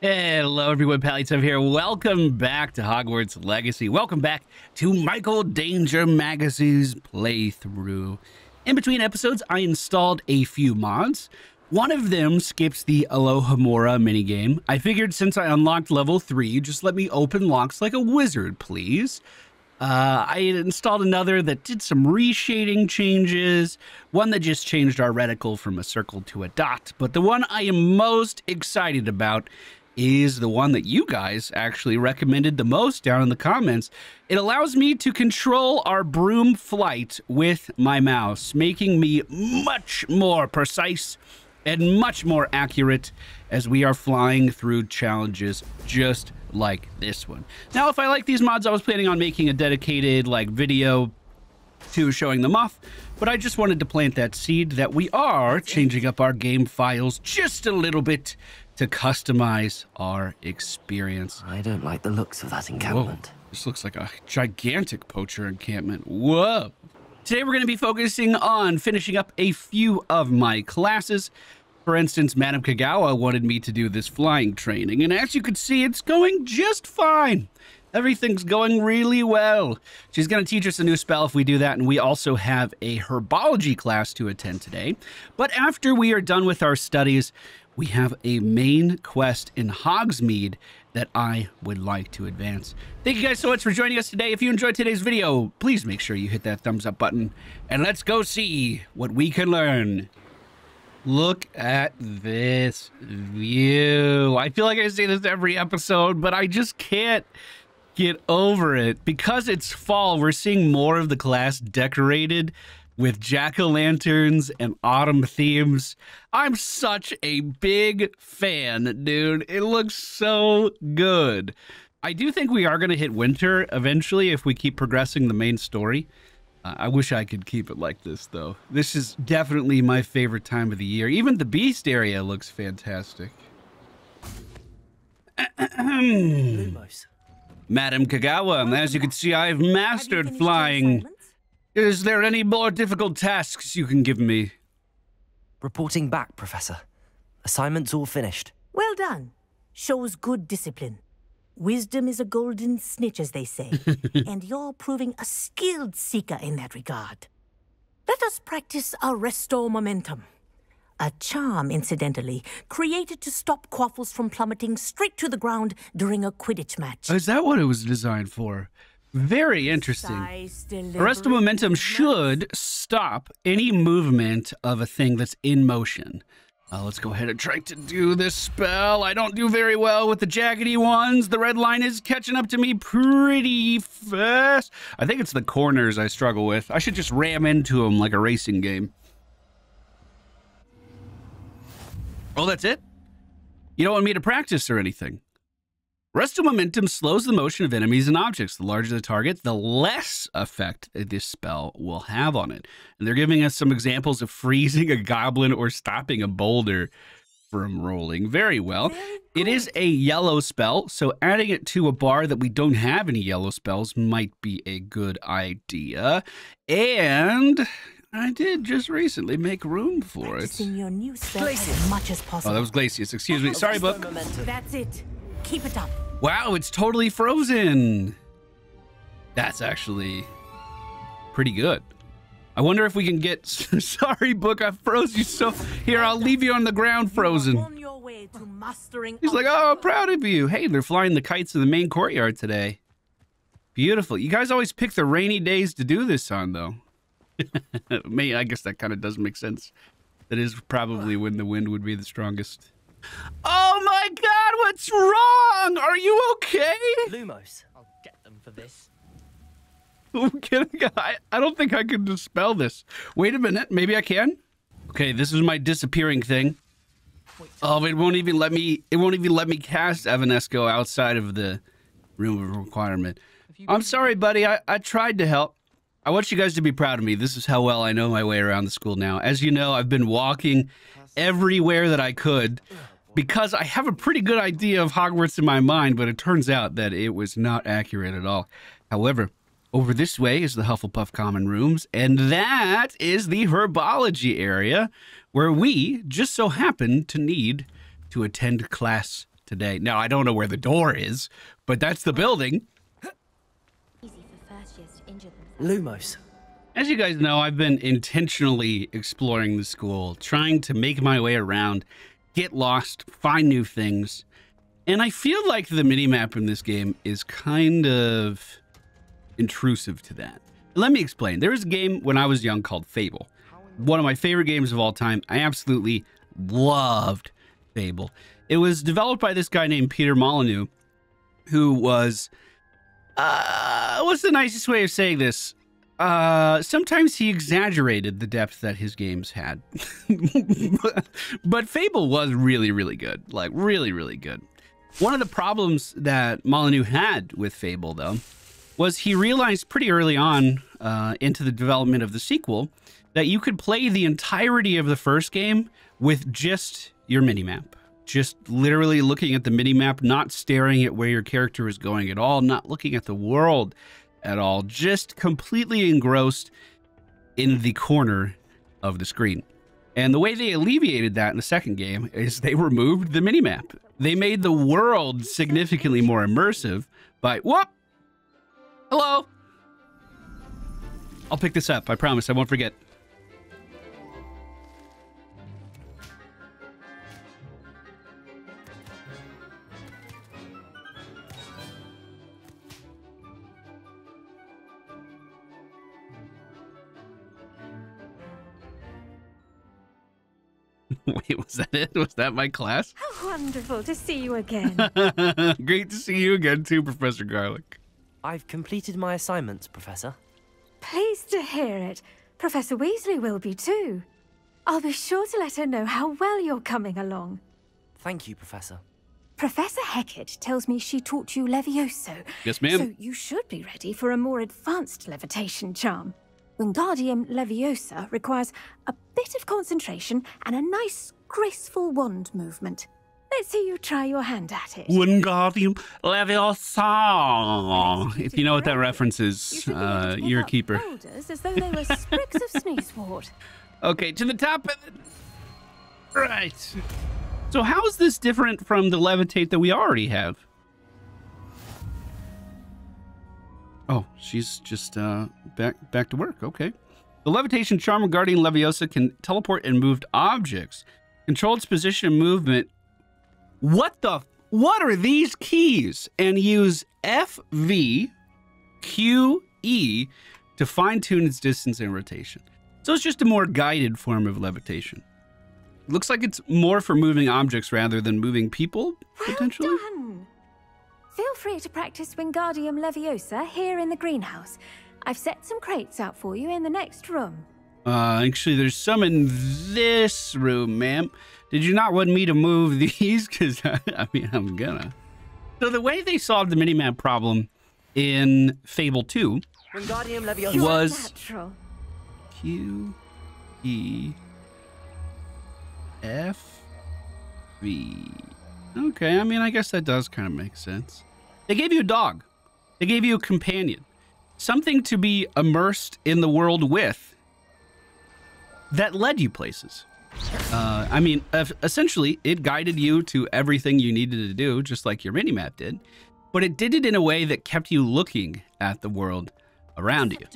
Hello, everyone. Pallytime here. Welcome back to Hogwarts Legacy. Welcome back to Michael Danger Magazine's playthrough. In between episodes, I installed a few mods. One of them skips the Alohomora minigame. I figured since I unlocked level 3, just let me open locks like a wizard, please. Uh, I installed another that did some reshading changes, one that just changed our reticle from a circle to a dot. But the one I am most excited about is the one that you guys actually recommended the most down in the comments. It allows me to control our broom flight with my mouse, making me much more precise and much more accurate as we are flying through challenges just like this one. Now, if I like these mods, I was planning on making a dedicated like video to showing them off, but I just wanted to plant that seed that we are changing up our game files just a little bit to customize our experience. I don't like the looks of that encampment. Whoa, this looks like a gigantic poacher encampment. Whoa. Today we're going to be focusing on finishing up a few of my classes. For instance, Madame Kogawa wanted me to do this flying training, and as you can see, it's going just fine. Everything's going really well. She's going to teach us a new spell if we do that, and we also have a herbology class to attend today. But after we are done with our studies, we have a main quest in Hogsmeade that I would like to advance. Thank you guys so much for joining us today. If you enjoyed today's video, please make sure you hit that thumbs up button and let's go see what we can learn. Look at this view. I feel like I say this every episode, but I just can't get over it. Because it's fall, we're seeing more of the class decorated with jack-o'-lanterns and autumn themes. I'm such a big fan, dude. It looks so good. I do think we are going to hit winter eventually if we keep progressing the main story. Uh, I wish I could keep it like this, though. This is definitely my favorite time of the year. Even the beast area looks fantastic. Madam Kogawa, as you can see, I've mastered flying. Is there any more difficult tasks you can give me? Reporting back, Professor. Assignment's all finished. Well done. Shows good discipline. Wisdom is a golden snitch, as they say, and you're proving a skilled seeker in that regard. Let us practice Arresto Momentum. A charm, incidentally, created to stop Quaffles from plummeting straight to the ground during a Quidditch match. Is that what it was designed for? Very interesting. Arresto momentum should stop any movement of a thing that's in motion. Uh, let's go ahead and try to do this spell. I don't do very well with the jaggedy ones. The red line is catching up to me pretty fast. I think it's the corners I struggle with. I should just ram into them like a racing game. Oh, that's it? You don't want me to practice or anything? Arresto momentum slows the motion of enemies and objects. The larger the target, the less effect this spell will have on it. And they're giving us some examples of freezing a goblin or stopping a boulder from rolling. Very well. It is a yellow spell, so adding it to a bar that we don't have any yellow spells might be a good idea. And I did just recently make room for it. Your new spell as much as possible. Oh, that was Glacius. Excuse me. Oh, Sorry, book. That's it. Keep it up. Wow, it's totally frozen. That's actually pretty good. I wonder if we can get... Sorry, book, I froze you so... Here, I'll leave you on the ground frozen. He's like, oh, I'm proud of you. Hey, they're flying the kites in the main courtyard today. Beautiful. You guys always pick the rainy days to do this on, though. May I guess that kind of does make sense. That is probably when the wind would be the strongest. Oh my god, what's wrong? Are you okay? Lumos. I'll get them for this. I'm kidding. I, I don't think I can dispel this. Wait a minute. Maybe I can? Okay, this is my disappearing thing. Oh, it won't even let me. It won't even let me cast Evanesco outside of the room of requirement. I'm sorry, buddy. I, I tried to help. I want you guys to be proud of me. This is how well I know my way around the school now. As you know, I've been walking everywhere that I could because I have a pretty good idea of Hogwarts in my mind, but it turns out that it was not accurate at all. However, over this way is the Hufflepuff Common Rooms, and that is the Herbology area where we just so happen to need to attend class today. Now, I don't know where the door is, but that's the building. Easy for first years to injure. Lumos. As you guys know, I've been intentionally exploring the school, trying to make my way around, get lost, find new things. And I feel like the minimap in this game is kind of intrusive to that. Let me explain. There was a game when I was young called Fable. One of my favorite games of all time. I absolutely loved Fable. It was developed by this guy named Peter Molyneux, who was uh what's the nicest way of saying this? Uh sometimes he exaggerated the depth that his games had. but Fable was really, really good. Like really, really good. One of the problems that Molyneux had with Fable, though, was he realized pretty early on uh, into the development of the sequel that you could play the entirety of the first game with just your minimap. Just literally looking at the minimap, not staring at where your character is going at all, not looking at the world at all, just completely engrossed in the corner of the screen. And the way they alleviated that in the second game is they removed the minimap. They made the world significantly more immersive by whoop. Hello. I'll pick this up. I promise. I won't forget. Wait, was that it? Was that my class? How wonderful to see you again. Great to see you again, too, Professor Garlick. I've completed my assignments, Professor. Pleased to hear it. Professor Weasley will be too. I'll be sure to let her know how well you're coming along. Thank you, Professor. Professor Hecat tells me she taught you Levioso. Yes, ma'am. So you should be ready for a more advanced levitation charm. Wingardium Leviosa requires a bit of concentration and a nice, graceful wand movement. Let's see you try your hand at it. Wingardium Leviosa. If you know what that reference You is, be uh, you're a keeper. as though they were sprigs of sneezewort. Okay, to the top. Of the... Right. So how is this different from the levitate that we already have? Oh, she's just uh, back back to work. Okay. The levitation charm of Guardian Leviosa can teleport and move objects. Control its position and movement. What the? What are these keys? And use F V Q E to fine tune its distance and rotation. So it's just a more guided form of levitation. Looks like it's more for moving objects rather than moving people, potentially. Well done. Feel free to practice Wingardium Leviosa here in the greenhouse. I've set some crates out for you in the next room. Uh, actually, there's some in this room, ma'am. Did you not want me to move these? Because, I mean, I'm gonna. So, the way they solved the minimap problem in Fable 2 Wingardium Leviosa. You are Was- Q E F V. Okay, I mean, I guess that does kind of make sense. They gave you a dog, they gave you a companion, something to be immersed in the world with that led you places. Uh, I mean, essentially, it guided you to everything you needed to do, just like your minimap did, but it did it in a way that kept you looking at the world around you.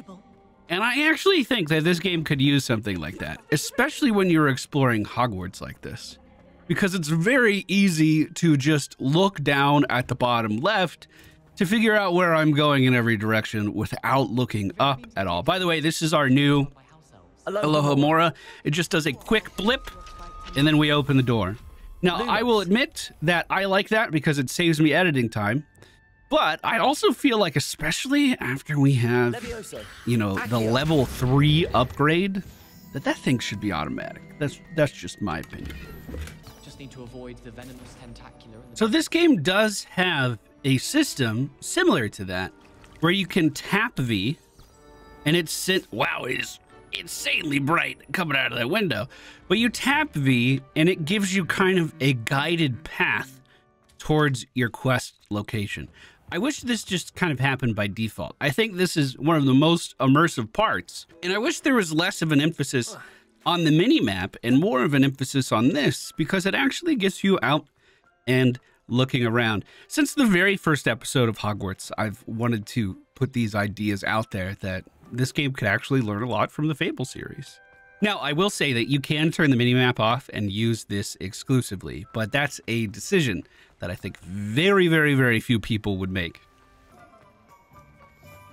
And I actually think that this game could use something like that, especially when you're exploring Hogwarts like this. Because it's very easy to just look down at the bottom left to figure out where I'm going in every direction without looking up at all. By the way, this is our new Alohomora. It just does a quick blip and then we open the door. Now, I will admit that I like that because it saves me editing time. But I also feel like, especially after we have you know, the level three upgrade, that that thing should be automatic. That's that's just my opinion. Just need to avoid the Venomous Tentacula. The So this game does have a system similar to that, where you can tap V, and it's sit. Wow, it is insanely bright coming out of that window. But you tap V, and it gives you kind of a guided path towards your quest location. I wish this just kind of happened by default. I think this is one of the most immersive parts, and I wish there was less of an emphasis on the mini map and more of an emphasis on this because it actually gets you out and looking around. Since the very first episode of Hogwarts, I've wanted to put these ideas out there that this game could actually learn a lot from the Fable series. Now, I will say that you can turn the minimap off and use this exclusively, but that's a decision that I think very, very, very few people would make.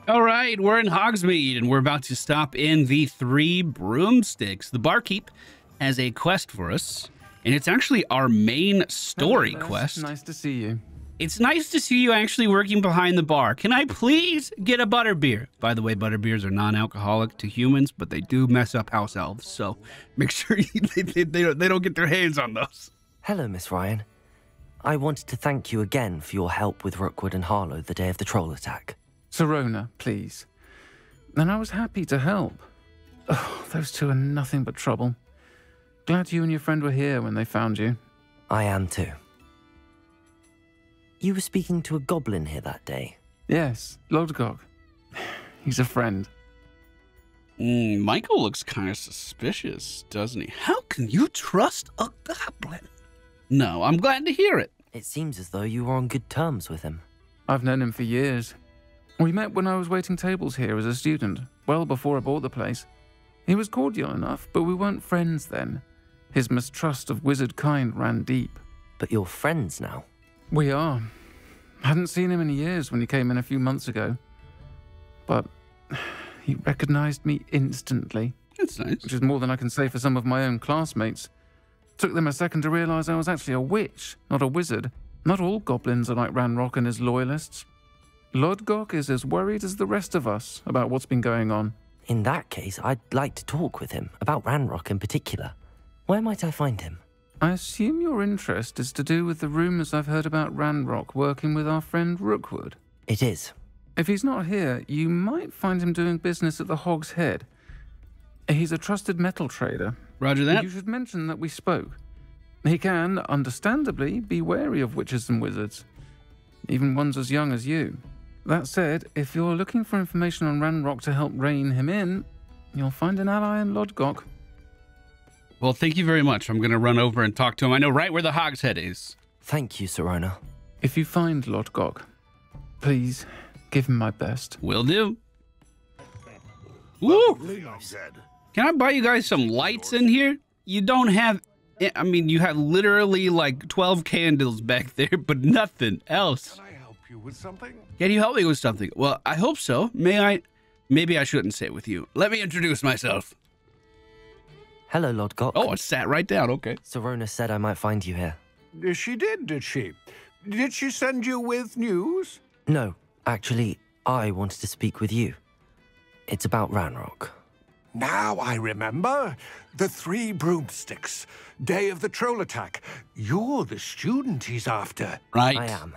All right, we're in Hogsmeade and we're about to stop in the Three Broomsticks. The barkeep has a quest for us, and it's actually our main story Hello, Bess. quest. Nice to see you. It's nice to see you actually working behind the bar. Can I please get a butterbeer? By the way, butterbeers are non-alcoholic to humans, but they do mess up house elves. So make sure you, they, they, they, don't, they don't get their hands on those. Hello, Miss Ryan. I wanted to thank you again for your help with Rookwood and Harlow the day of the troll attack. Sirona, please. And I was happy to help. Oh, those two are nothing but trouble. Glad you and your friend were here when they found you. I am too. You were speaking to a goblin here that day. Yes, Lodgok. He's a friend. Mm, Michael looks kind of suspicious, doesn't he? How can you trust a goblin? No, I'm glad to hear it. It seems as though you were on good terms with him. I've known him for years. We met when I was waiting tables here as a student, well before I bought the place. He was cordial enough, but we weren't friends then. His mistrust of wizard kind ran deep. But you're friends now. We are. Hadn't seen him in years when he came in a few months ago. But he recognized me instantly, That's nice. which is more than I can say for some of my own classmates. Took them a second to realize I was actually a witch, not a wizard. Not all goblins are like Ranrock and his loyalists. Lodgok is as worried as the rest of us about what's been going on. In that case, I'd like to talk with him, about Ranrock in particular. Where might I find him? I assume your interest is to do with the rumors I've heard about Ranrock working with our friend Rookwood. It is. If he's not here, you might find him doing business at the Hog's Head. He's a trusted metal trader. Roger that. You should mention that we spoke. He can, understandably, be wary of witches and wizards, even ones as young as you. That said, if you're looking for information on Ranrock to help rein him in, you'll find an ally in Lodgok. Well, thank you very much. I'm going to run over and talk to him. I know right where the Hog's Head is. Thank you, Sirona. If you find Lodgok, please give him my best. Will do. Woo! Can I buy you guys some lights in here? You don't have. I mean, you have literally like 12 candles back there, but nothing else. Can help you with something? Can you help me with something? Well, I hope so. May I? Maybe I shouldn't say it with you. Let me introduce myself. Hello, Lodgok. Oh, I sat right down. Okay. Sirona said I might find you here. She did, did she? Did she send you with news? No, actually, I wanted to speak with you. It's about Ranrock. Now I remember. The three broomsticks. Day of the troll attack. You're the student he's after. Right. I am.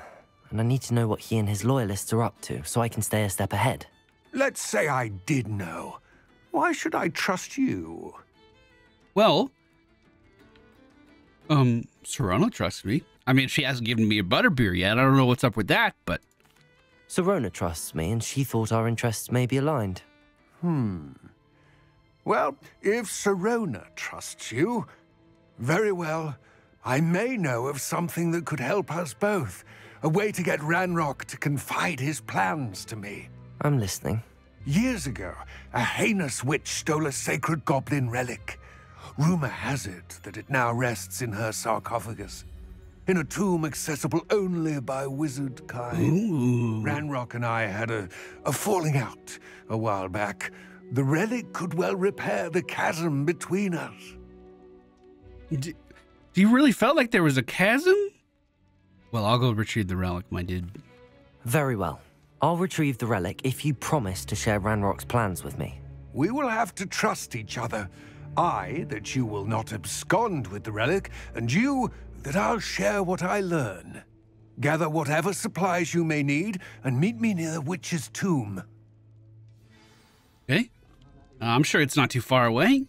And I need to know what he and his loyalists are up to so I can stay a step ahead. Let's say I did know. Why should I trust you? Well, um, Sirona trusts me. I mean, she hasn't given me a butterbeer yet. I don't know what's up with that, but Sirona trusts me, and she thought our interests may be aligned. Hmm. Well, if Sirona trusts you, very well. I may know of something that could help us both. A way to get Ranrock to confide his plans to me. I'm listening. Years ago, a heinous witch stole a sacred goblin relic. Rumor has it that it now rests in her sarcophagus, in a tomb accessible only by wizard kind. Ranrock and I had a, a falling out a while back. The relic could well repair the chasm between us. d- do you really felt like there was a chasm? Well, I'll go retrieve the relic, my dude. Very well. I'll retrieve the relic if you promise to share Ranrock's plans with me. We will have to trust each other. I, that you will not abscond with the relic, and you, that I'll share what I learn. Gather whatever supplies you may need, and meet me near the witch's tomb. Okay. Uh, I'm sure it's not too far away.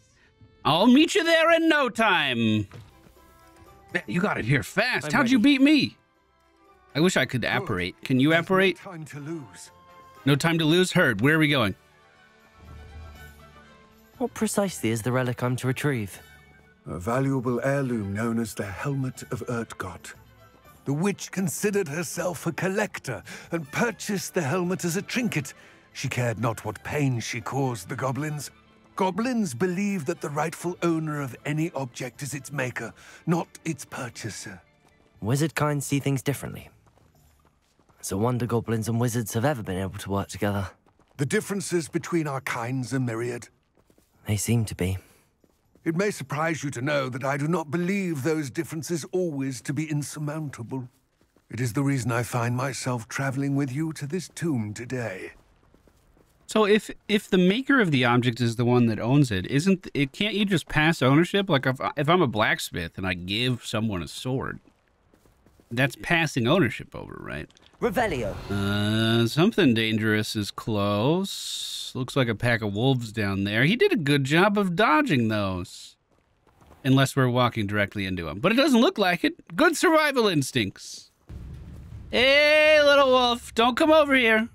I'll meet you there in no time. You got it here fast. I'm How'd you beat me? I wish I could apparate. Can you There's no apparate? time to lose. No time to lose. Heard. Where are we going? What precisely is the relic I'm to retrieve? A valuable heirloom known as the Helmet of Urtkot. The witch considered herself a collector and purchased the helmet as a trinket. She cared not what pain she caused the goblins. Goblins believe that the rightful owner of any object is its maker, not its purchaser. Wizard kind see things differently. It's a wonder goblins and wizards have ever been able to work together. The differences between our kinds are myriad. They seem to be. It may surprise you to know that I do not believe those differences always to be insurmountable. It is the reason I find myself traveling with you to this tomb today. So if if the maker of the object is the one that owns it, isn't it? Can't you just pass ownership? Like if if I'm a blacksmith and I give someone a sword, that's passing ownership over, right? Revelio. Uh, something dangerous is close. Looks like a pack of wolves down there. He did a good job of dodging those. Unless we're walking directly into them. But it doesn't look like it. Good survival instincts. Hey, little wolf, don't come over here.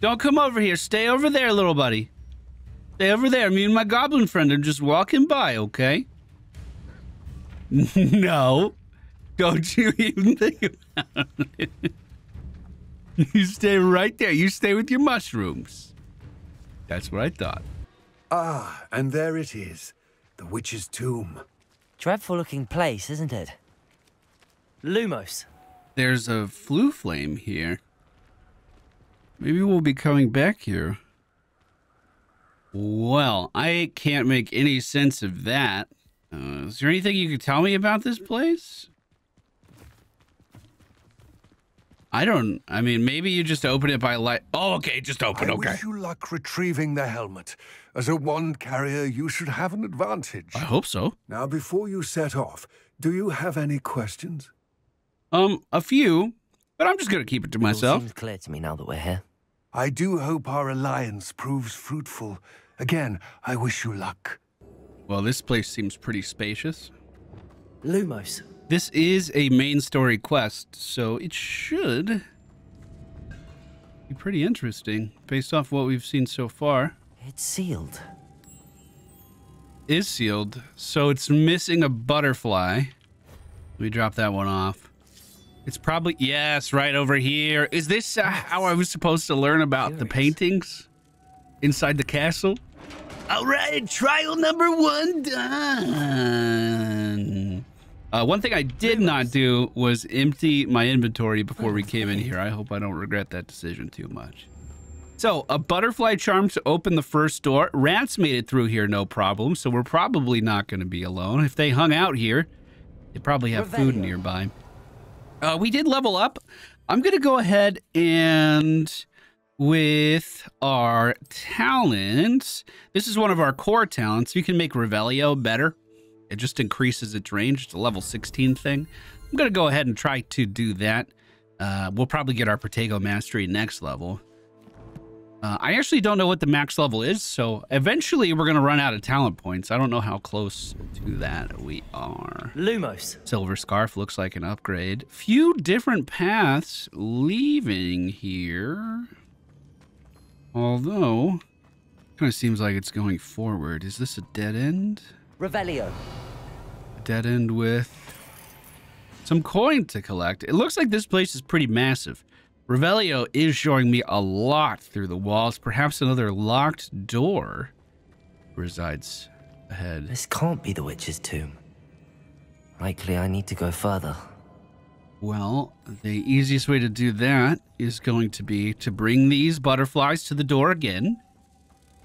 Don't come over here. Stay over there, little buddy. Stay over there. Me and my goblin friend are just walking by, okay? no. Don't you even think about it. You stay right there. You stay with your mushrooms. That's what I thought. Ah, and there it is. The witch's tomb. Dreadful looking place, isn't it? Lumos. There's a Floo Flame here. Maybe we'll be coming back here. Well, I can't make any sense of that. Uh, is there anything you could tell me about this place? I don't. I mean, maybe you just open it by light. Oh, okay, just open. I okay. wish you luck retrieving the helmet. As a wand carrier, you should have an advantage. I hope so. Now, before you set off, do you have any questions? Um, a few, but I'm just gonna keep it to It myself. seems clear to me now that we're here. I do hope our alliance proves fruitful. Again, I wish you luck. Well, this place seems pretty spacious. Lumos. This is a main story quest, so it should be pretty interesting based off what we've seen so far. It's sealed. Is sealed, so it's missing a butterfly. Let me drop that one off. It's probably yes, right over here. Is this uh, how I was supposed to learn about the paintings inside the castle? All right, trial number one done. Uh, one thing I did not do was empty my inventory before we came in here. I hope I don't regret that decision too much. So, a butterfly charm to open the first door. Rats made it through here no problem, so we're probably not going to be alone. If they hung out here, they probably have food nearby. Uh, we did level up. I'm going to go ahead and with our talents. This is one of our core talents. You can make Revelio better. It just increases its range. It's a level 16 thing. I'm going to go ahead and try to do that. Uh, we'll probably get our Protego Mastery next level. Uh, I actually don't know what the max level is, so eventually we're going to run out of talent points. I don't know how close to that we are. Lumos. Silver Scarf looks like an upgrade. Few different paths leaving here. Although, kind of seems like it's going forward. Is this a dead end? Revelio. Dead end with some coin to collect. It looks like this place is pretty massive. Revelio is showing me a lot through the walls. Perhaps another locked door resides ahead. This can't be the witch's tomb. Likely I need to go further. Well, the easiest way to do that is going to be to bring these butterflies to the door again.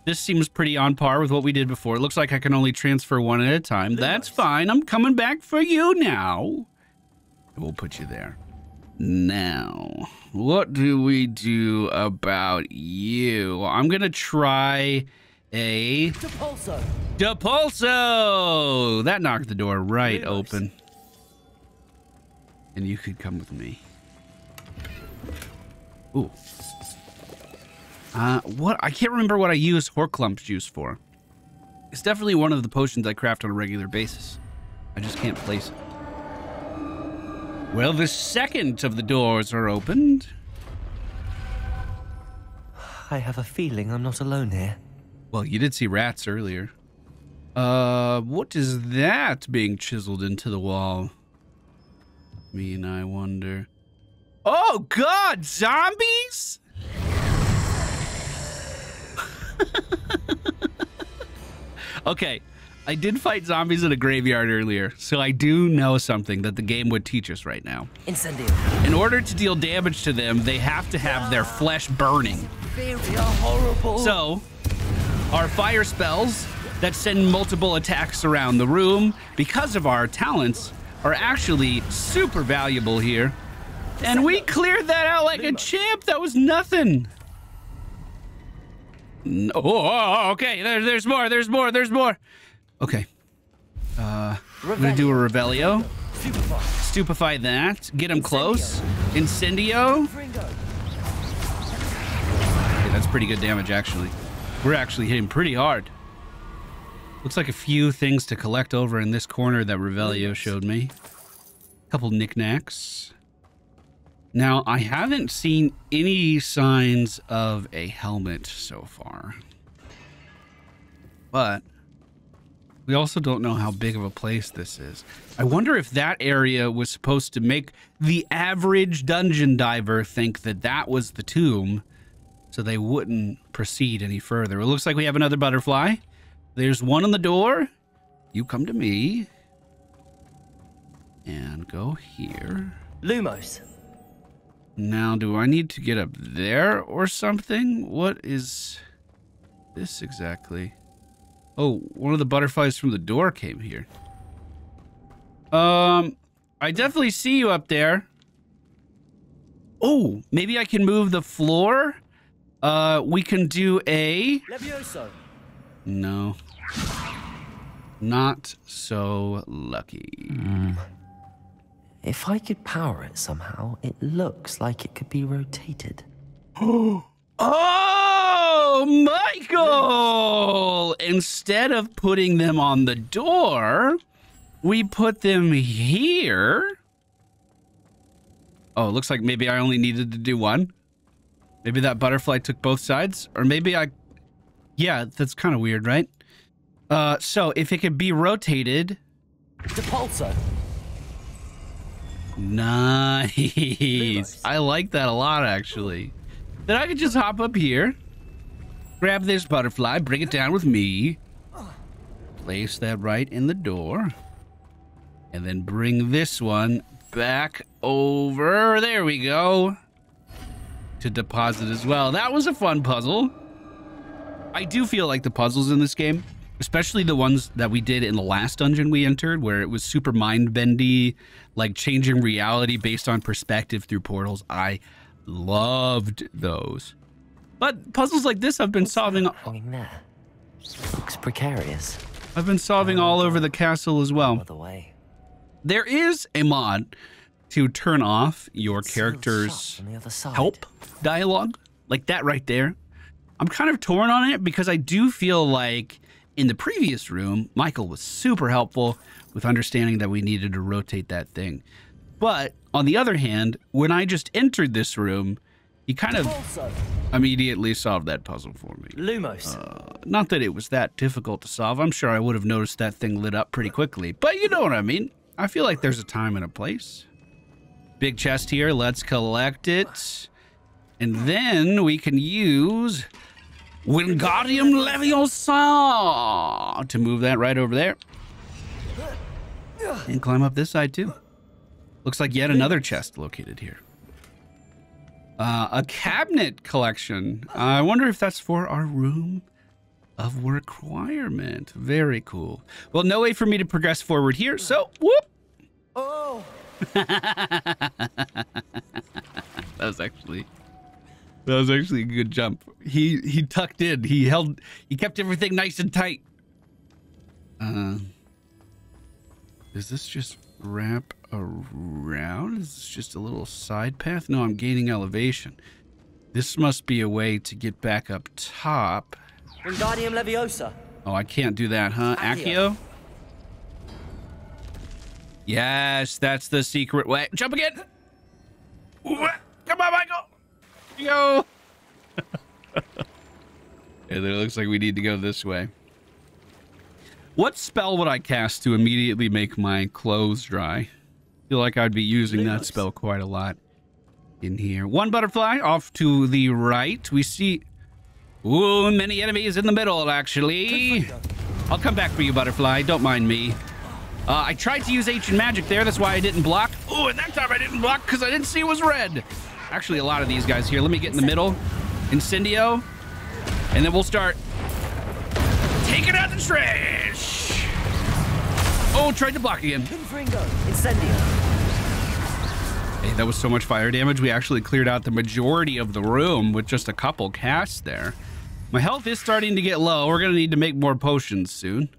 This seems pretty on par with what we did before. It looks like I can only transfer one at a time. That's fine. I'm coming back for you now. We'll put you there. Now, what do we do about you? I'm going to try a Depulso. Depulso! That knocked the door right Very nice. open. And you could come with me. Ooh. Uh, what? I can't remember what I use Horklump juice for. It's definitely one of the potions I craft on a regular basis. I just can't place it. Well, the second of the doors are opened. I have a feeling I'm not alone here. Well, you did see rats earlier. Uh, what is that being chiseled into the wall? I mean, I wonder? Oh, God! Zombies? okay, I did fight zombies in a graveyard earlier, so I do know something that the game would teach us right now. Incendio. In order to deal damage to them, they have to have their flesh burning. Very horrible. So, our fire spells that send multiple attacks around the room, because of our talents, are actually super valuable here. And we cleared that out like a champ. That was nothing. No, oh, oh, okay. There, there's more. There's more. There's more. Okay. Uh, I'm gonna do a Revelio. Stupefy that. Get him close. Incendio. Okay, that's pretty good damage, actually. We're actually hitting pretty hard. Looks like a few things to collect over in this corner that Revelio showed me. A couple knickknacks. Now, I haven't seen any signs of a helmet so far. But we also don't know how big of a place this is. I wonder if that area was supposed to make the average dungeon diver think that that was the tomb so they wouldn't proceed any further. It looks like we have another butterfly. There's one on the door. You come to me. And go here. Lumos. Now, do I need to get up there or something? What is this exactly? Oh, one of the butterflies from the door came here. Um, I definitely see you up there. Oh, maybe I can move the floor? Uh, we can do a... Levioso. No. Not so lucky. If I could power it somehow, it looks like it could be rotated. Oh, Michael! Instead of putting them on the door, we put them here. Oh, it looks like maybe I only needed to do one. Maybe that butterfly took both sides. Or maybe I... Yeah, that's kind of weird, right? Uh, so if it could be rotated... Depulso. Nice. I like that a lot, actually. Then I could just hop up here, grab this butterfly, bring it down with me, place that right in the door, and then bring this one back over. There we go. To deposit as well. That was a fun puzzle. I do feel like the puzzles in this game, especially the ones that we did in the last dungeon we entered, where it was super mind bendy, like changing reality based on perspective through portals. I loved those. But puzzles like this I've been solving Going there. Looks precarious. I've been solving all over the castle as well. Other way. There is a mod to turn off your character's shut on the other side. help dialogue, like that right there. I'm kind of torn on it because I do feel like in the previous room, Michael was super helpful with understanding that we needed to rotate that thing. But on the other hand, when I just entered this room, he kind of immediately solved that puzzle for me. Lumos. Uh, not that it was that difficult to solve. I'm sure I would have noticed that thing lit up pretty quickly. But you know what I mean. I feel like there's a time and a place. Big chest here. Let's collect it. And then we can use Wingardium Leviosa to move that right over there. And climb up this side too. Looks like yet another chest located here. Uh, a cabinet collection. I wonder if that's for our room of requirement. Very cool. Well, no way for me to progress forward here, so whoop. Oh. that was actually that was actually a good jump. He he tucked in. He held he kept everything nice and tight. Uh Does this just wrap around? Is this just a little side path? No, I'm gaining elevation. This must be a way to get back up top. Wingardium Leviosa. Oh, I can't do that, huh? Accio. Yes, that's the secret way. Jump again. Come on, Michael. And it looks like we need to go this way. What spell would I cast to immediately make my clothes dry? feel like I'd be using that spell quite a lot in here. One butterfly off to the right. We see ooh, many enemies in the middle, actually. I'll come back for you, butterfly. Don't mind me. Uh, I tried to use ancient magic there. That's why I didn't block. Oh, and that time I didn't block because I didn't see it was red. Actually, a lot of these guys here. Let me get in the middle. Incendio. And then we'll start taking out the trash. Oh, tried to block again. Hey, that was so much fire damage. We actually cleared out the majority of the room with just a couple casts there. My health is starting to get low. We're going to need to make more potions soon.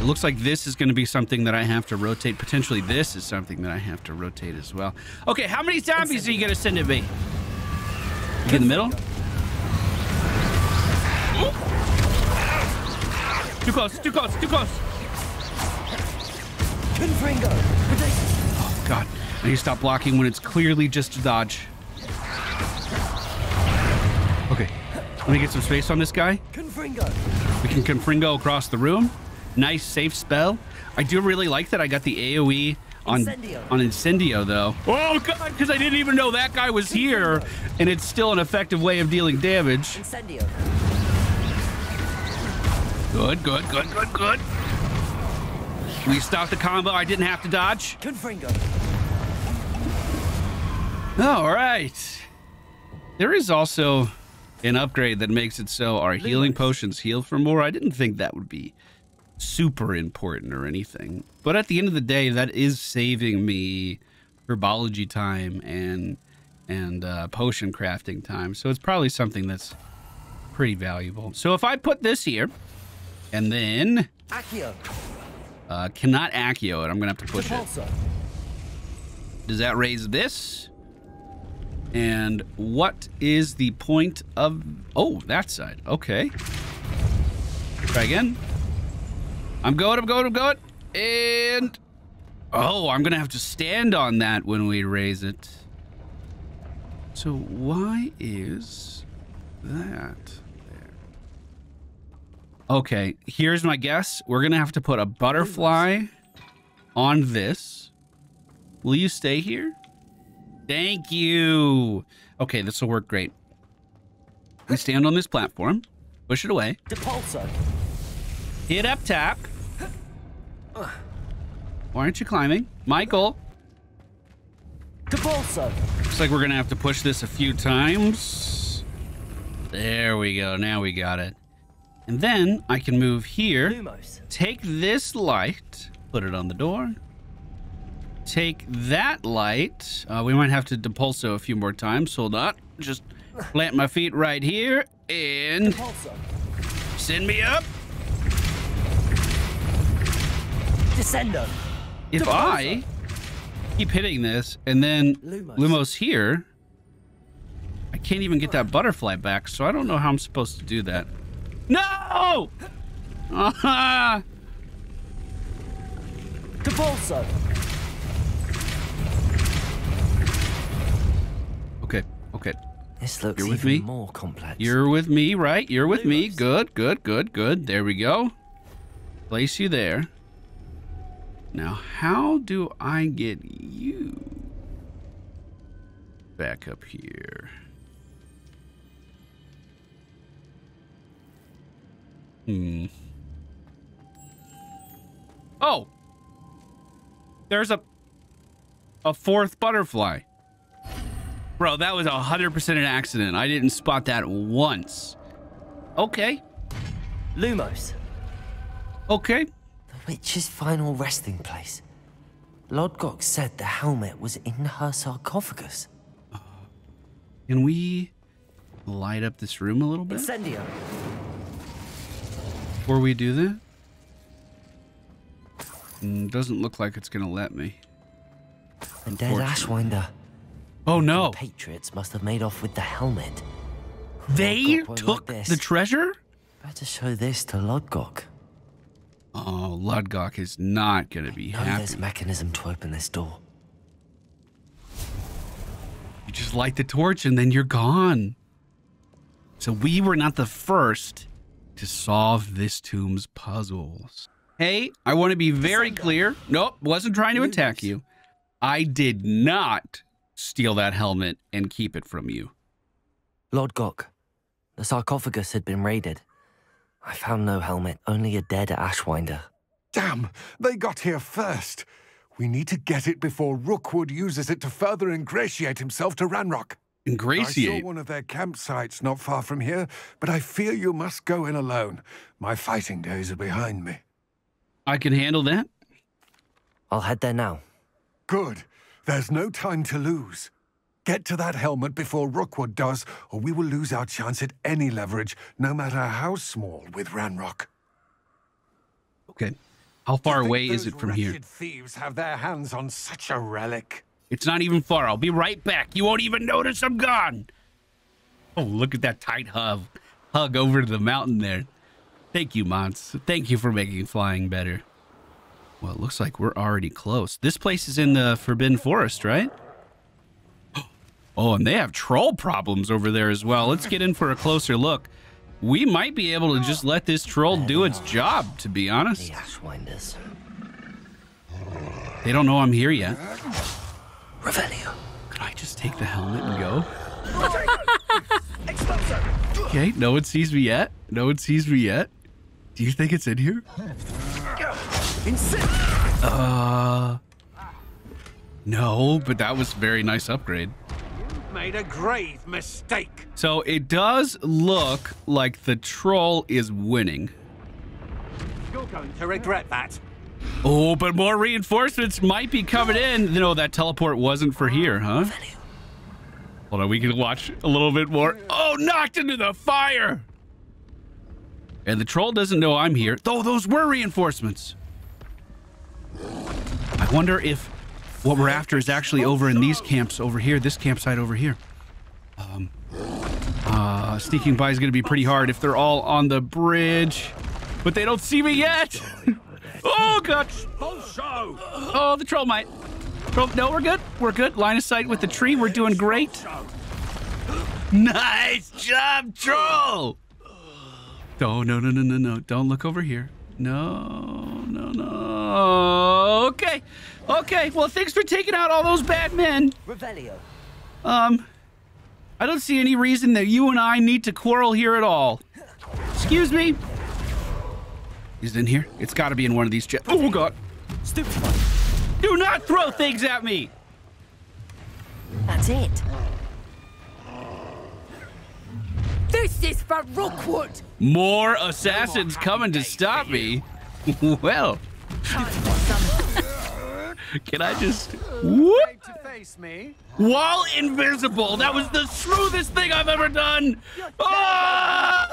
It looks like this is going to be something that I have to rotate. Potentially this is something that I have to rotate as well. Okay, how many zombies are you going to send at me? You in the middle? Too close, too close, too close. Confringo. Oh, God. I need to stop blocking when it's clearly just a dodge. Okay. Let me get some space on this guy. Confringo. We can Confringo across the room. Nice, safe spell. I do really like that I got the AoE on Incendio. on Incendio, though. Oh, God, because I didn't even know that guy was here, and it's still an effective way of dealing damage. Incendio. Good, good, good, good, good. We stopped the combo. I didn't have to dodge. Confringo. All right. There is also an upgrade that makes it so our healing potions heal for more. I didn't think that would be super important or anything. But at the end of the day, that is saving me herbology time and and uh, potion crafting time. So it's probably something that's pretty valuable. So if I put this here and then Accio. uh, cannot Accio it, I'm going to have to push it. Does that raise this? And what is the point of... Oh, that side. Okay. Try again. I'm going, I'm going, I'm going. And... Oh, I'm going to have to stand on that when we raise it. So why is that there? Okay, here's my guess. We're going to have to put a butterfly on this. Will you stay here? Thank you. Okay, this will work great. We stand on this platform, push it away, hit up tap. Why aren't you climbing? Michael, Depulso. looks like we're gonna have to push this a few times. There we go, now we got it. And then I can move here, Lumos. take this light, put it on the door. Take that light. Uh, we might have to depulso a few more times. Hold on. Just plant my feet right here and send me up. Descendo. If I keep hitting this and then Lumos. Lumos here, I can't even get that butterfly back, so I don't know how I'm supposed to do that. No! Ah! Depulso. Okay, okay. This looks You're with even me? more complex. You're with me, right? You're with me. Good, good, good, good. There we go. Place you there. Now, how do I get you back up here? Hmm. Oh! There's a a fourth butterfly. Bro, that was 100% an accident. I didn't spot that once. Okay. Lumos. Okay. Witch's final resting place. Lodgok said the helmet was in her sarcophagus. Can we light up this room a little bit Incendio. before we do that? Mm, doesn't look like it's going to let me. The dead Ashwinder. Oh, no. The Patriots must have made off with the helmet. They Lodgok took like the treasure? Better show this to Lodgok. Oh, Lodgok is not going to be Know happy. there's a mechanism to open this door. You just light the torch and then you're gone. So we were not the first to solve this tomb's puzzles. Hey, I want to be very uh, clear. Nope, wasn't trying to attack you. I did not steal that helmet and keep it from you. Lodgok, the sarcophagus had been raided. I found no helmet, only a dead Ashwinder. Damn, they got here first. We need to get it before Rookwood uses it to further ingratiate himself to Ranrock. Ingratiate? I Ingratiate. saw one of their campsites not far from here, but I fear you must go in alone. My fighting days are behind me. I can handle that. I'll head there now. Good. There's no time to lose. Get to that helmet before Rookwood does, or we will lose our chance at any leverage, no matter how small, with Ranrock. Okay. How far away is it from here? thieves have their hands on such a relic. It's not even far. I'll be right back. You won't even notice I'm gone. Oh, look at that tight hug, hug over to the mountain there. Thank you, Mons. Thank you for making flying better. Well, it looks like we're already close. This place is in the Forbidden Forest, right? Oh, and they have troll problems over there as well. Let's get in for a closer look. We might be able to just let this troll do its job, to be honest. They don't know I'm here yet. Revelio. Could I just take the helmet and go? okay, no one sees me yet. No one sees me yet. Do you think it's in here? Uh, no, but that was a very nice upgrade. Made a grave mistake. So it does look like the troll is winning. You're going to regret that. Oh, but more reinforcements might be coming in. No, that teleport wasn't for here, huh? Hold on, we can watch a little bit more. Oh, knocked into the fire! And the troll doesn't know I'm here. Though those were reinforcements. I wonder if what we're after is actually over in these camps over here, this campsite over here. Um, uh, sneaking by is going to be pretty hard if they're all on the bridge. But they don't see me yet! oh, God! Oh, the troll might. Troll, no, we're good. We're good. Line of sight with the tree. We're doing great. Nice job, troll! Oh, no, no, no, no, no. Don't look over here. No, no, no. Okay. Okay. Well, thanks for taking out all those bad men. Revelio. Um, I don't see any reason that you and I need to quarrel here at all. Excuse me. Is it in here? It's got to be in one of these chests. Oh, God. Stupid. Do not throw things at me. That's it. This is for Rookwood! More assassins coming to stop me. well, can I just whoop? To face me. Wall invisible. That was the smoothest thing I've ever done. Ah!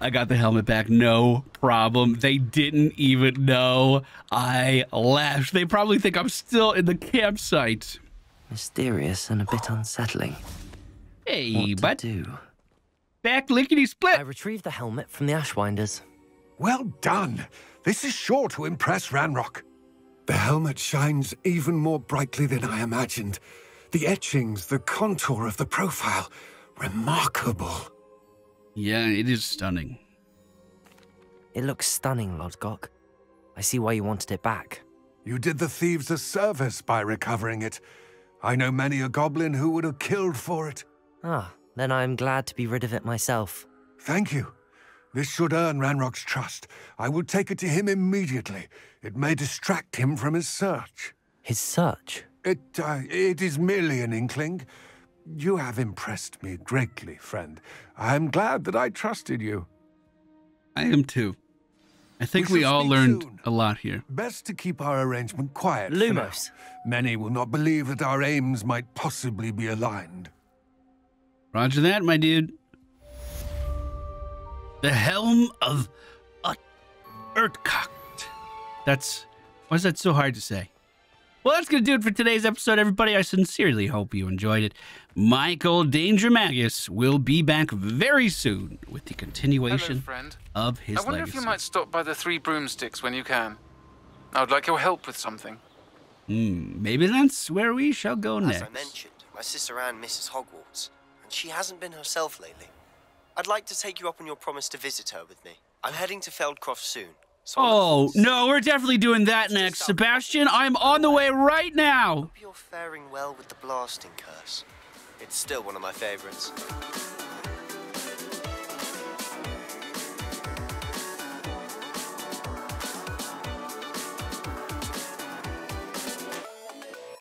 I got the helmet back. No problem. They didn't even know I left. They probably think I'm still in the campsite. Mysterious and a bit unsettling. Hey, What to do? Back lickety split. I retrieved the helmet from the Ashwinders. Well done. This is sure to impress Ranrock. The helmet shines even more brightly than I imagined. The etchings, the contour of the profile, remarkable. Yeah, it is stunning. It looks stunning, Lodgok. I see why you wanted it back. You did the thieves a service by recovering it. I know many a goblin who would have killed for it. Ah, then I am glad to be rid of it myself. Thank you. This should earn Ranrock's trust. I will take it to him immediately. It may distract him from his search. His search. It, uh, it is merely an inkling. You have impressed me greatly, friend. I am glad that I trusted you. I am too. I think we, We all learned soon. a lot here. Best to keep our arrangement quiet. Lumos. Many will not believe that our aims might possibly be aligned. Roger that, my dude. The helm of Ut- Urtkot. That's why is that so hard to say? Well, that's gonna do it for today's episode, everybody. I sincerely hope you enjoyed it. Michael Danger Magus will be back very soon with the continuation friend. of his I wonder legacy. if you might stop by the Three Broomsticks when you can. I would like your help with something. Hmm, maybe that's where we shall go As next. As I mentioned, my sister Anne misses Hogwarts, and she hasn't been herself lately. I'd like to take you up on your promise to visit her with me. I'm heading to Feldcroft soon, So Oh, no, we're definitely doing that next. Sebastian, I'm on the way right now. Hope you're faring well with the blasting curse. It's still one of my favorites.